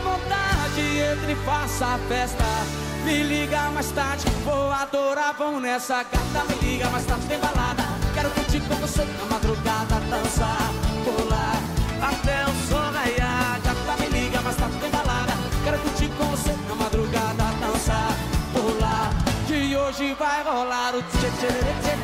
vontade, entre e faça a festa. Me liga mais tarde, vou adorar, vão nessa gata. Me liga mais tarde, tem balada. Quero curtir com você na madrugada, dançar, pular até o sol raiar. Gata, me liga mais tarde, tem balada. Quero curtir com você na madrugada, dançar, pular. Que hoje vai rolar o tchê tchê tchê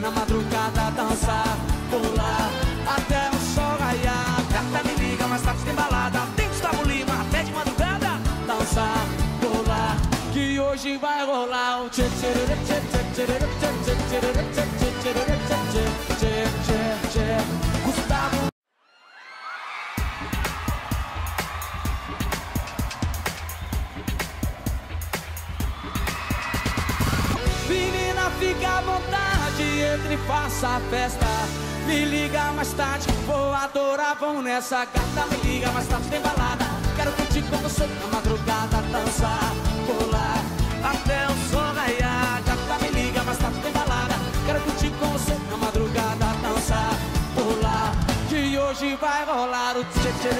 na madrugada Dançar, pular, até o sol raiar Gata me liga, mais tarde tem balada Tem Gustavo Lima, até de madrugada Dançar, pular, que hoje vai rolar o tchê tchê tchê tchê tchê tchê tchê tchê tchê tchê tchê fica à vontade, entre e faça a festa. Me liga mais tarde, vou adorar, vão nessa gata. Me liga mais tarde, tem balada. Quero curtir com você na madrugada, dançar, pular até o sol raiar. Gata, me liga mais tarde, tem balada. Quero curtir com você na madrugada, dançar, pular. Que hoje vai rolar o tchê tchê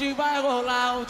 几万个浪。